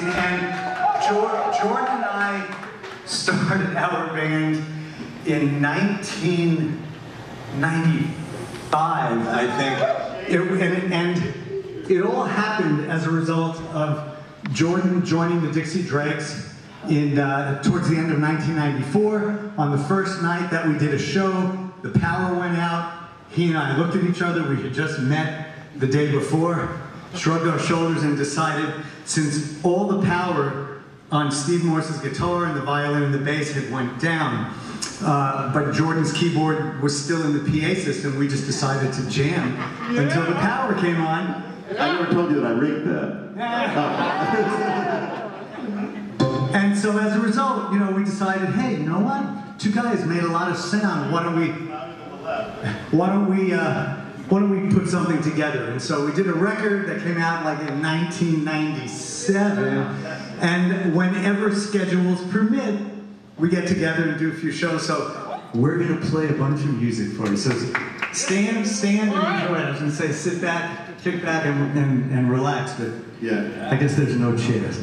scene. And Jordan and I started our band in 1995, I think. It, and, and it all happened as a result of Jordan joining the Dixie Dregs in uh, towards the end of 1994. On the first night that we did a show, the power went out. He and I looked at each other. We had just met the day before, shrugged our shoulders, and decided since all the power on Steve Morse's guitar and the violin and the bass had went down, uh, but Jordan's keyboard was still in the PA system. We just decided to jam until the power came on. I never told you that I rigged that. And so as a result, you know, we decided, hey, you know what? Two guys made a lot of sound. Why don't we, why don't we, uh, why don't we put something together? And so we did a record that came out like in 1997. And whenever schedules permit, we get together and do a few shows. So we're gonna play a bunch of music for you. So stand, stand and enjoy it. I was gonna say sit back, kick back and, and, and relax, but Yeah. I guess there's no chairs.